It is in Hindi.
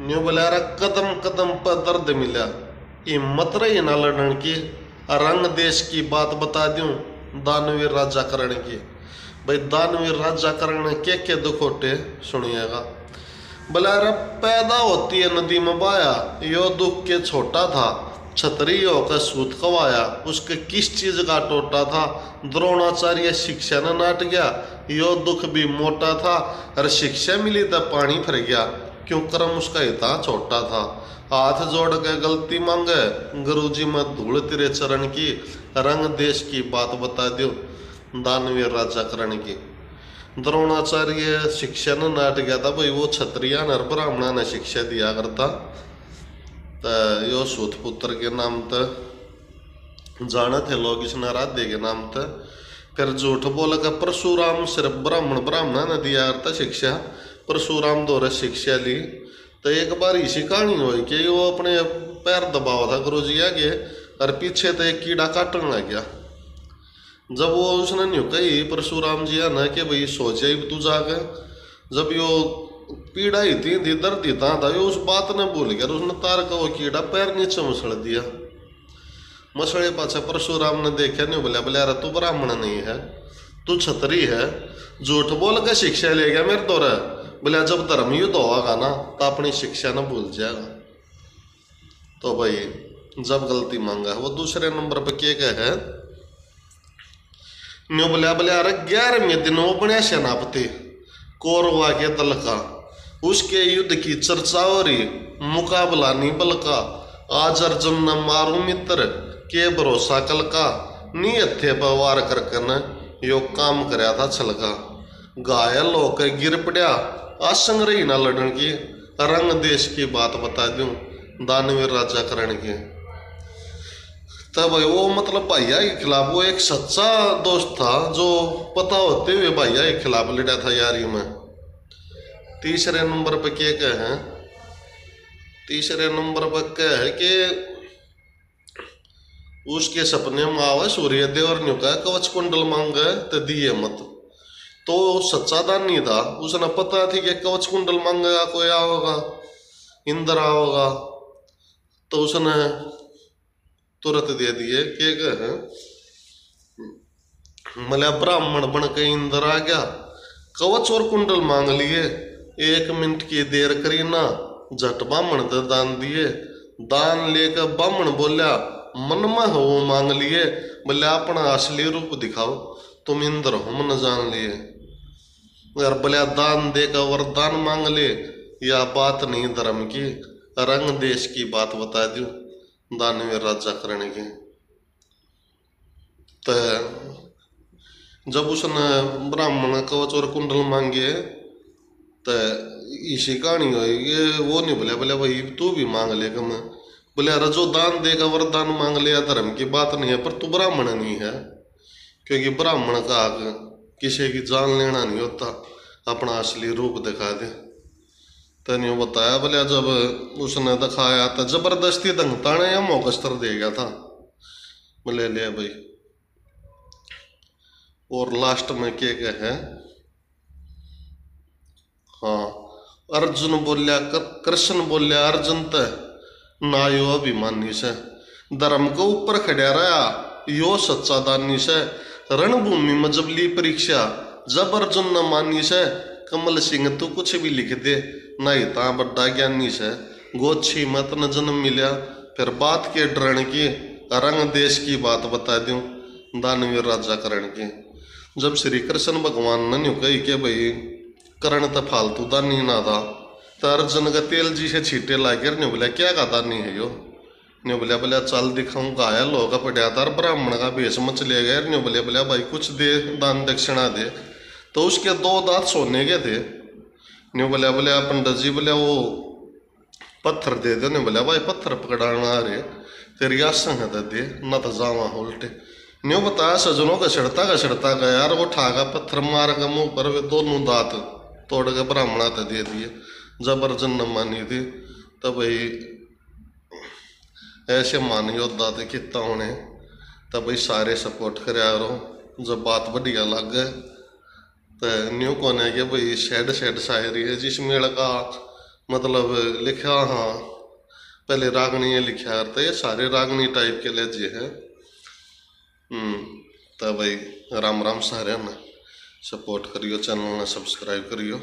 न्यू बोला यार कदम कदम पर दर्द मिला हिम्मत रही ना लड़न की रंग देश की बात बता दूँ दानवीर राजा करण की। भाई दानवीर राजा करण ने के के दुखोटे सुनिएगा। बोला यार पैदा होती है नदी में बाया, यो दुख के छोटा था, छतरी होकर सूत कवाया, उसके किस चीज़ का टोटा था, द्रोणाचार्य शिक्षा न नाट गया, यो दुख भी मोटा था और शिक्षा मिली तो पानी फिर गया। क्यों कर्म उसका इतना छोटा था? हाथ जोड़ के गलती मांगे गुरु जी में धूल तेरे चरण की, रंग देश की बात बता दो दानवीर राजा करण की। द्रोणाचार्य शिक्षा न नाट गया था, भाई वो क्षत्रिया और ब्राह्मणा ने शिक्षा दिया करता। तो यो सूत पुत्र के नाम तो जाने थे लोग इस आराध्य के नाम तो। फिर झूठ बोल कर परशुराम, सिर्फ़ ब्राह्मण, ब्राह्मणा ने दिया करता शिक्षा। परशुराम द्वारा शिक्षा ली। तो एक बार इसी कहानी हुई कि वो अपने पैर दबावा था गुरु जी आगे और पीछे तो एक कीड़ा काटने लग गया। जब वो उसने न्यू कही, परशुराम जी ना कि भाई सोचे ही तू जाके जब यो पीड़ा ही थी थी, दर्द ही था था यो उस बात ने भूल गया उसने तार का वो कीड़ा पैर नीचे मसड़ दिया। मसड़े पाछे परशुराम ने देखा नहीं बोला बोले यार तू ब्राह्मण नहीं है, तू छतरी है, झूठ बोल के शिक्षा ले गया मेरे तोरे बोले, जब धर्म युद्ध होगा ना तो अपनी शिक्षा न भूल जाएगा। तो भाई, जब गलती मांगा वो दूसरे नंबर पे के कहे है। न्यू बोलिया बोले अरे ग्यारहवें दिन वो बने सेनापति कौरवा के दल का उसके युद्ध की चर्चा हो रही, मुकाबला नहीं बल का आज अर्जुन न मारू मित्र के भरोसा कल का नी हथे पर वार करके न, यो काम करया था छलका। घायल होकर गिर पड़ा आसंग रही ना लड़न की। रंग देश की बात बता दूँ दानवीर राजा करण की। तब वो मतलब भैया के खिलाफ वो एक सच्चा दोस्त था, जो पता होते हुए भैया के खिलाफ लड़ा था यारी में। तीसरे नंबर पर क्या कह है? तीसरे नंबर पर क्या है कि उसके सपने में आवा सूर्य देव और न्यू कवच कुंडल मांगे तो दिए मत। तो सच्चा दान था। उसने पता थी कि कवच कुंडल मांगेगा कोई आओगा, इंद्र आओगा। तो उसने तुरंत दे दिए के मल्या ब्राह्मण बन के इंद्र आ गया। कवच और कुंडल मांग लिए। एक मिनट की देर करी ना, झट ब्राह्मण दे दान दिए। दान लेकर ब्राह्मण बोलिया मन में हो मांग लिए। बोले, अपना असली रूप दिखाओ। तुम इंद्र हो, मन जान लिए। अगर बोलिया दान देकर वरदान मांग ले। या बात नहीं धर्म की, रंग देश की बात बता दूँ दानवीर राजा करने के तो जब उसने ब्राह्मण कवच और कुंडल मांगे तो इसी कहानी ये वो नहीं बोले बोले भाई, तू भी मांग ले कम। बोले, अरे जो दान देगा वरदान मांग लिया धर्म की बात नहीं है, पर तू ब्राह्मण नहीं है। क्योंकि ब्राह्मण का किसी की जान लेना नहीं होता। अपना असली रूप दिखा दे। तने बताया बोले जब उसने दिखाया तो ज़बरदस्ती दंगता ने या मोकस्तर दे गया था। बोले ले भाई। और लास्ट में क्या कहे हाँ? अर्जुन बोलिया कृष्ण बोलिया, अर्जुन त नायो अभिमानी से। धर्म के ऊपर खड़ा रहा, यो सच्चा दानी से। रणभूमि में जब ली परीक्षा जब अर्जुन न मानी से कमल सिंह तू कुछ भी लिख दे, नहीं ता बड्डा ज्ञानी से गोछी मत न जन्म मिला फिर बात के डरण की, रंग देश की बात बता दूँ दानवीर राजा करण की। जब श्री कृष्ण भगवान ने न्यू कही के भाई, करण तो फालतू दानी ना था का तेल जी से छीटे लाके न्यू बोला, क्या का दानी है यो? न्यू बोलिया बोलिया चल दिखाऊँ गाया लोग पड़ा था ब्राह्मण का भेष मच ले गया न्यू बोलिया बोलिया भाई कुछ दे दान दक्षिणा दे तो उसके दो दांत सोने के थे न्यू बोलिया बोलिया पंडित जी बोलिया वो पत्थर दे दो ने बोलिया भाई पत्थर पकड़ाना रहे तेरी आसंग है दे न तो जावा उल्टे न्यू बताया सजनों का छिड़ता का छिड़ता गया यार वो ठाका पत्थर मार के मुँह पर वे दोनों दांत तोड़ के ब्राह्मणा तो दे दिए जब अर्जुन न मानी थी तब भाई ऐसे मान योद्धा थे कितना होने तब भाई सारे सपोर्ट करे। जब बात बढ़िया लग गए तो न्यू कौन है कि भाई शेड शेड शायरी है, जिस मेल का मतलब लिखा हाँ। पहले रागनी लिखा करते ये सारे रागनी टाइप के लहजे हैं। हम्म तो भाई राम राम सारे ने सपोर्ट करियो, चैनल ने सब्सक्राइब करियो।